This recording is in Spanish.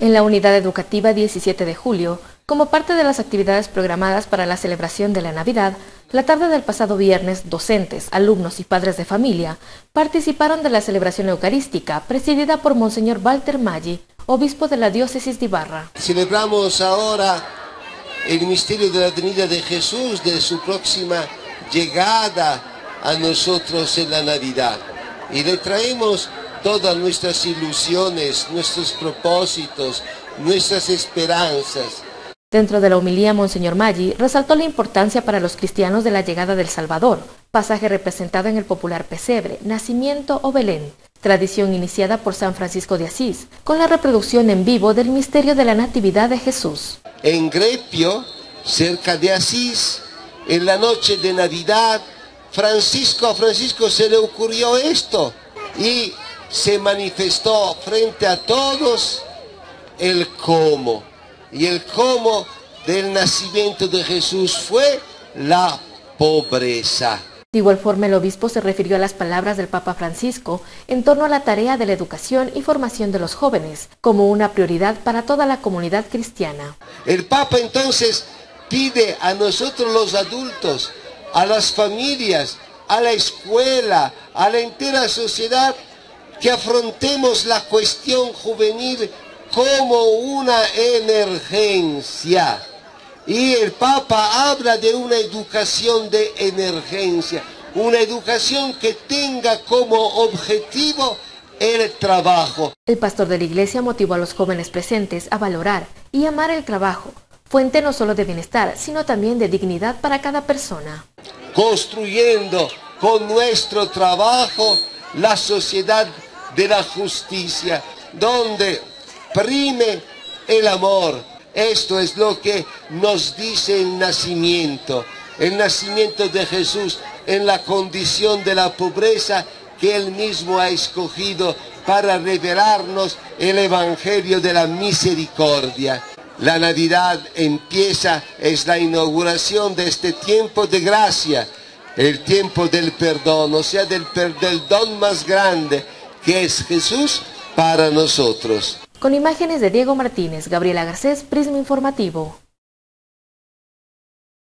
En la unidad educativa 17 de julio, como parte de las actividades programadas para la celebración de la Navidad, la tarde del pasado viernes, docentes, alumnos y padres de familia participaron de la celebración eucarística presidida por Monseñor Walter Maggi, obispo de la diócesis de Ibarra. Celebramos ahora el misterio de la venida de Jesús, de su próxima llegada a nosotros en la Navidad. Y le traemos todas nuestras ilusiones, nuestros propósitos, nuestras esperanzas. Dentro de la homilía, Monseñor Maggi resaltó la importancia para los cristianos de la llegada del Salvador, pasaje representado en el popular pesebre, nacimiento o Belén, tradición iniciada por San Francisco de Asís, con la reproducción en vivo del misterio de la Natividad de Jesús. En Grepio, cerca de Asís, en la noche de Navidad, Francisco a Francisco se le ocurrió esto y se manifestó frente a todos el cómo. Y el cómo del nacimiento de Jesús fue la pobreza. De igual forma, el obispo se refirió a las palabras del Papa Francisco en torno a la tarea de la educación y formación de los jóvenes como una prioridad para toda la comunidad cristiana. El Papa entonces pide a nosotros los adultos, a las familias, a la escuela, a la entera sociedad, que afrontemos la cuestión juvenil como una emergencia. Y el Papa habla de una educación de emergencia, una educación que tenga como objetivo el trabajo. El pastor de la iglesia motivó a los jóvenes presentes a valorar y amar el trabajo, fuente no solo de bienestar, sino también de dignidad para cada persona. Construyendo con nuestro trabajo la sociedad de la justicia, donde prime el amor. Esto es lo que nos dice el nacimiento, el nacimiento de Jesús en la condición de la pobreza que Él mismo ha escogido para revelarnos el Evangelio de la misericordia. La Navidad empieza, es la inauguración de este tiempo de gracia, el tiempo del perdón, o sea, del, del don más grande, que es Jesús para nosotros. Con imágenes de Diego Martínez, Gabriela Garcés, Prisma Informativo.